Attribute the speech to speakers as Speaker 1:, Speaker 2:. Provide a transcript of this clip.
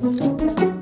Speaker 1: Música